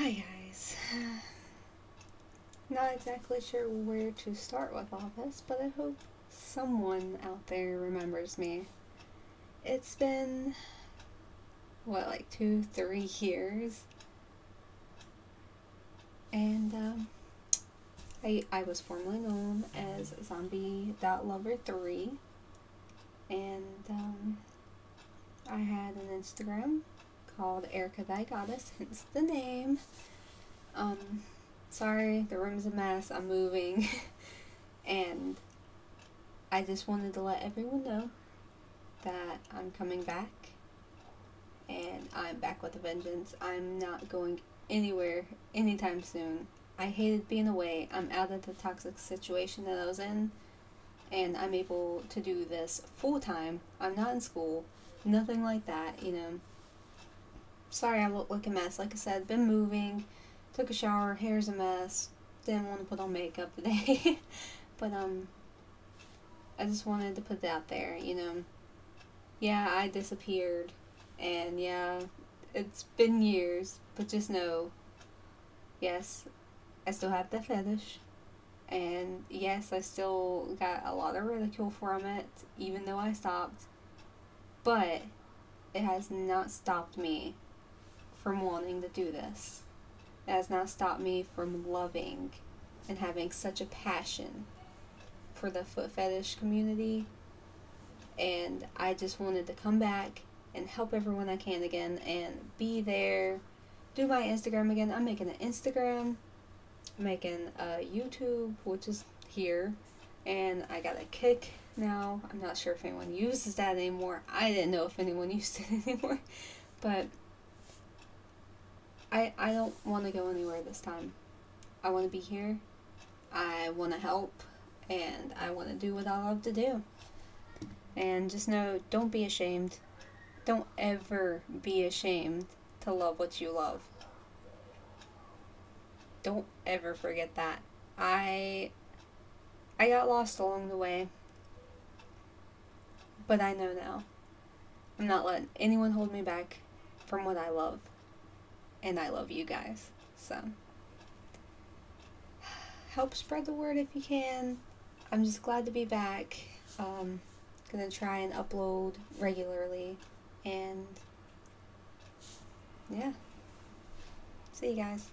Hi guys. Not exactly sure where to start with all this, but I hope someone out there remembers me. It's been, what, like two, three years? And, um, I, I was formerly known as Zombie.Lover3, and, um, I had an Instagram called Erika Thy Goddess, hence the name. Um, sorry, the room's a mess, I'm moving, and I just wanted to let everyone know that I'm coming back, and I'm back with a vengeance. I'm not going anywhere anytime soon. I hated being away. I'm out of the toxic situation that I was in, and I'm able to do this full time. I'm not in school, nothing like that, you know. Sorry I look like a mess. Like I said, been moving, took a shower, hair's a mess, didn't want to put on makeup today. but, um, I just wanted to put that out there, you know. Yeah, I disappeared, and yeah, it's been years, but just know, yes, I still have the fetish, and yes, I still got a lot of ridicule from it, even though I stopped, but it has not stopped me from wanting to do this. It has not stopped me from loving and having such a passion for the foot fetish community. And I just wanted to come back and help everyone I can again and be there. Do my Instagram again. I'm making an Instagram, making a YouTube, which is here, and I got a Kik now. I'm not sure if anyone uses that anymore. I didn't know if anyone used it anymore, but I don't want to go anywhere this time. I want to be here. I want to help. And I want to do what I love to do. And just know, don't be ashamed. Don't ever be ashamed to love what you love. Don't ever forget that. I I got lost along the way. But I know now. I'm not letting anyone hold me back from what I love and I love you guys. So help spread the word if you can. I'm just glad to be back. Um, gonna try and upload regularly and yeah. See you guys.